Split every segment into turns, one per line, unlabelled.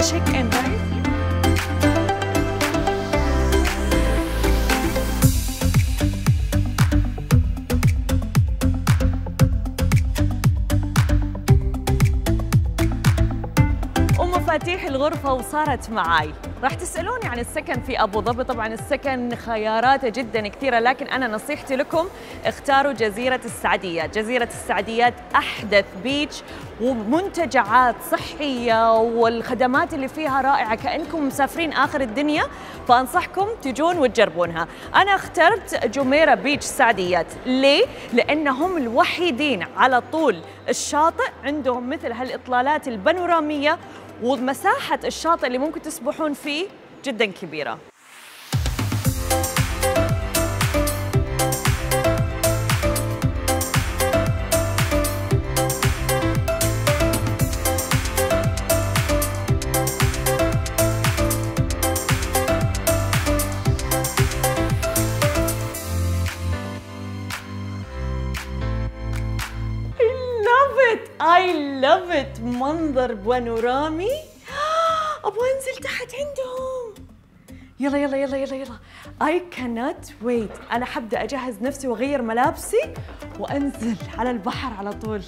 شيك ان رايت ومفاتيح الغرفة وصارت معاي. راح تسألوني عن السكن في أبو ظبي. طبعا السكن خياراته جدا كثيرة لكن أنا نصيحتي لكم اختاروا جزيرة السعديات جزيرة السعديات أحدث بيتش ومنتجعات صحية والخدمات اللي فيها رائعة. كأنكم مسافرين آخر الدنيا فأنصحكم تجون وتجربونها. أنا اخترت جميرة بيتش سعديات ليه؟ لأنهم الوحيدين على طول الشاطئ عندهم مثل هالإطلالات البانورامية ومساحة الشاطئ اللي ممكن تسبحون فيه جدا كبيرة. I love it. منظر بانورامي أبغى أنزل تحت عندهم. يلا يلا يلا يلا يلا. I cannot wait. أنا حبدأ أجهز نفسي وأغير ملابسي وأنزل على البحر على طول.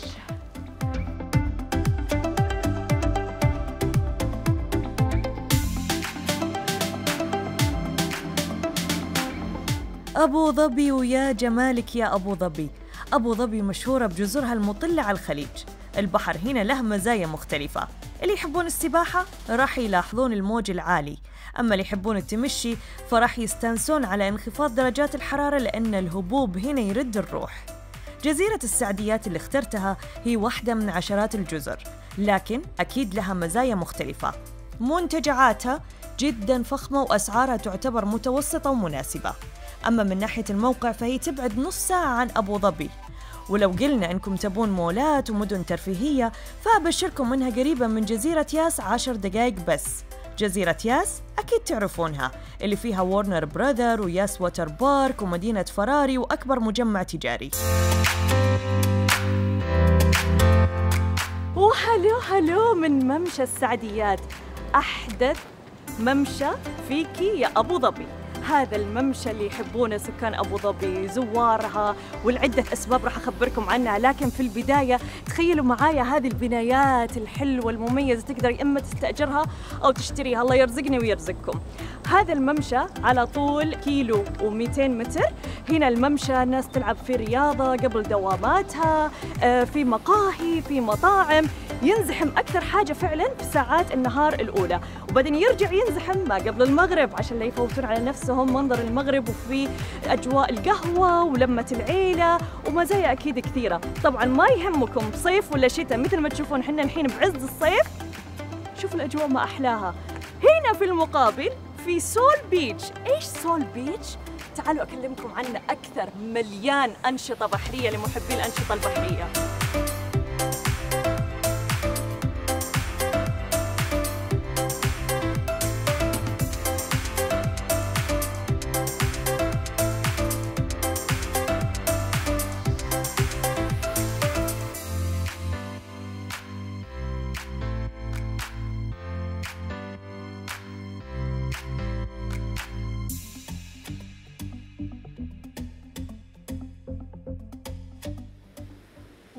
أبو ظبي ويا جمالك يا أبو ظبي. أبو ظبي مشهورة بجزرها المطلة على الخليج. البحر هنا له مزايا مختلفة. اللي يحبون السباحة راح يلاحظون الموج العالي. أما اللي يحبون التمشي فراح يستانسون على انخفاض درجات الحرارة لأن الهبوب هنا يرد الروح. جزيرة السعديات اللي اخترتها هي واحدة من عشرات الجزر لكن أكيد لها مزايا مختلفة. منتجعاتها جدا فخمة وأسعارها تعتبر متوسطة ومناسبة. أما من ناحية الموقع فهي تبعد نص ساعة عن أبو ظبي. ولو قلنا أنكم تبون مولات ومدن ترفيهية فأبشركم إنها قريبة من جزيرة ياس عشر دقايق بس. جزيرة ياس أكيد تعرفونها اللي فيها Warner Brother وياس Water Park ومدينة فراري وأكبر مجمع تجاري. وهلو هلو من ممشى السعديات. أحدث ممشى فيكي يا أبو ظبي. هذا الممشى اللي يحبونه سكان أبو ظبي زوارها والعدة أسباب راح أخبركم عنها. لكن في البداية تخيلوا معايا هذه البنايات الحلوة المميزة تقدر إما تستأجرها أو تشتريها. الله يرزقني ويرزقكم. هذا الممشى على طول كيلو و200 متر. هنا الممشى الناس تلعب فيه رياضة قبل دواماتها آه، في مقاهي في مطاعم. ينزحم أكثر حاجة فعلا في ساعات النهار الأولى. وبعدين يرجع ينزحم ما قبل المغرب عشان لا يفوتون على نفسهم منظر المغرب وفي أجواء القهوة ولمة العيلة ومزايا أكيد كثيرة. طبعا ما يهمكم صيف ولا شتاء مثل ما تشوفون إحنا الحين بعز الصيف. شوفوا الأجواء ما أحلاها. هنا في المقابل في سول بيتش. إيش سول بيتش؟ تعالوا أكلمكم عنه أكثر. مليان أنشطة بحرية لمحبي الأنشطة البحرية.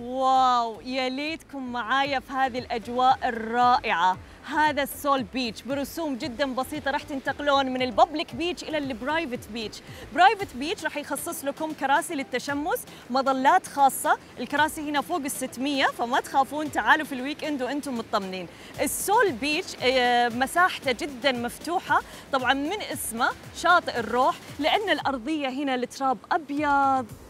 wow يا ليتكم معايا في هذه الأجواء الرائعة. هذا ال Soul Beach برسوم جدا بسيطة راح تنتقلون من ال public beach إلى ال private beach. private beach راح يخصص لكم كراسي للتشمس مظلات خاصة. الكراسي هنا فوق ال 600 فما تخافون تعالوا في ال weekend وأنتم مطمنين. ال Soul Beach آه، مساحته جدا مفتوحة طبعا من اسمه شاطئ الروح لأن الأرضية هنا التراب أبيض.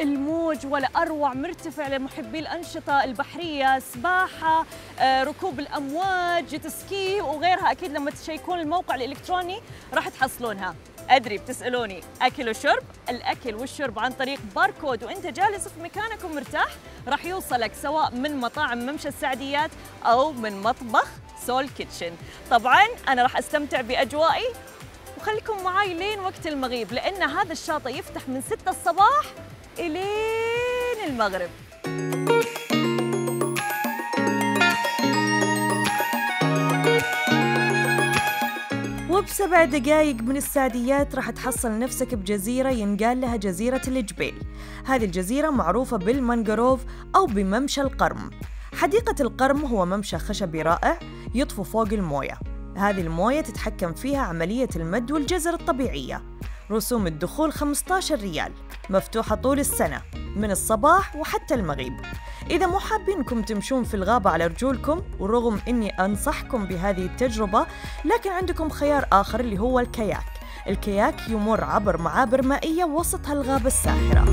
الموج ولا أروع مرتفع لمحبي الأنشطة البحرية سباحة آه، ركوب الأمواج jet ski وغيرها. أكيد لما تشيكون الموقع الإلكتروني راح تحصلونها. أدري بتسألوني أكل وشرب؟ الأكل والشرب عن طريق باركود وإنت جالس في مكانك ومرتاح راح يوصلك سواء من مطاعم ممشى السعديات أو من مطبخ Soul Kitchen. طبعا أنا راح أستمتع بأجوائي وخليكم معاي لين وقت المغيب لأن هذا الشاطئ يفتح من 6 الصباح الين المغرب. سبع دقايق من السعديات راح تحصل نفسك بجزيرة ينقال لها جزيرة الجبيل هذه الجزيرة معروفة بالمانجروف أو بممشى القرم. حديقة القرم هو ممشى خشبي رائع يطفو فوق الموية. هذه الموية تتحكم فيها عملية المد والجزر الطبيعية. رسوم الدخول 15 ريال. مفتوحة طول السنة من الصباح وحتى المغيب. إذا مو حابينكم تمشون في الغابة على رجولكم ورغم إني أنصحكم بهذه التجربة لكن عندكم خيار آخر اللي هو الكياك. الكياك يمر عبر معابر مائية وسط هالغابة الساحرة.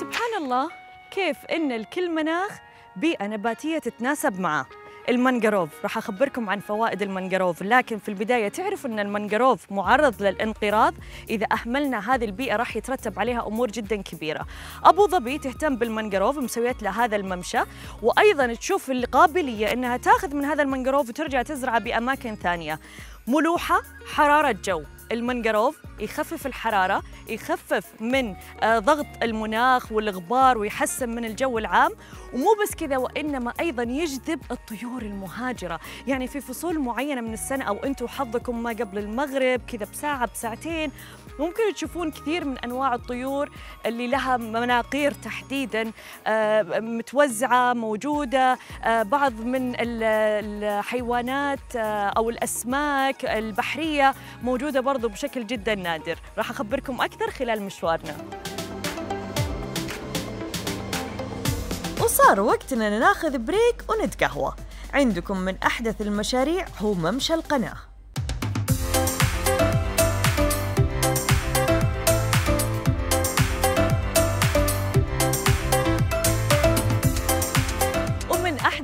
سبحان الله كيف إن الكل مناخ بيئة نباتية تتناسب معه. المنجروف راح أخبركم عن فوائد المنجروف لكن في البداية تعرفوا أن المنجروف معرض للانقراض. إذا أهملنا هذه البيئة راح يترتب عليها أمور جدا كبيرة. أبو ظبي تهتم بالمنجروف مسويت له هذا الممشى. وأيضا تشوف القابلية أنها تأخذ من هذا المنجروف وترجع تزرعه بأماكن ثانية. ملوحة حرارة جو. المنجروف يخفف الحرارة يخفف من آه، ضغط المناخ والغبار ويحسن من الجو العام. ومو بس كذا وإنما أيضا يجذب الطيور المهاجرة. يعني في فصول معينة من السنة أو أنتم حظكم ما قبل المغرب كذا بساعة بساعتين ممكن تشوفون كثير من أنواع الطيور اللي لها مناقير تحديدا آه، متوزعة موجودة آه، بعض من الحيوانات أو الأسماك البحرية موجودة برضو بشكل جدا نادر. راح أخبركم أكثر خلال مشوارنا. وصار وقتنا ناخذ بريك ونتقهوى. عندكم من أحدث المشاريع هو ممشى القناة.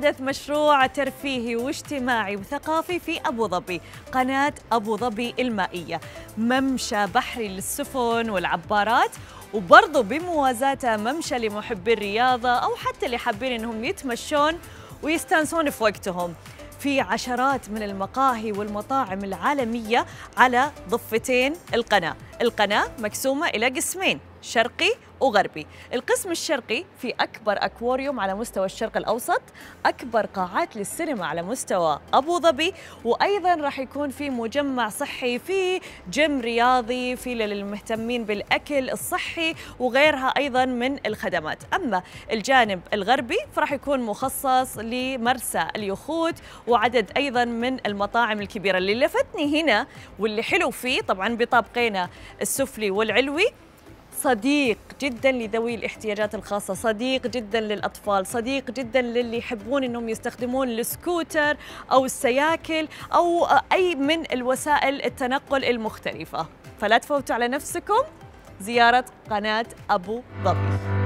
أحدث مشروع ترفيهي واجتماعي وثقافي في أبو ظبي قناة أبو ظبي المائية. ممشى بحري للسفن والعبارات وبرضه بموازاته ممشى لمحبي الرياضة أو حتى اللي حابين إنهم يتمشون ويستانسون في وقتهم. في عشرات من المقاهي والمطاعم العالمية على ضفتين القناة. القناة مقسومة إلى قسمين شرقي وغربي. القسم الشرقي في أكبر أكواريوم على مستوى الشرق الأوسط أكبر قاعات للسينما على مستوى أبو ظبي وأيضا راح يكون في مجمع صحي في جيم رياضي في للمهتمين بالأكل الصحي وغيرها أيضا من الخدمات. أما الجانب الغربي فراح يكون مخصص لمرسى اليخوت وعدد أيضا من المطاعم الكبيرة. اللي لفتني هنا واللي حلو فيه طبعا بطابقينا السفلي والعلوي. صديق جدا لذوي الاحتياجات الخاصة صديق جدا للأطفال صديق جدا للي يحبون أنهم يستخدمون السكوتر أو السياكل أو أي من الوسائل التنقل المختلفة. فلا تفوتوا على نفسكم. زيارة قناة أبو ظبي.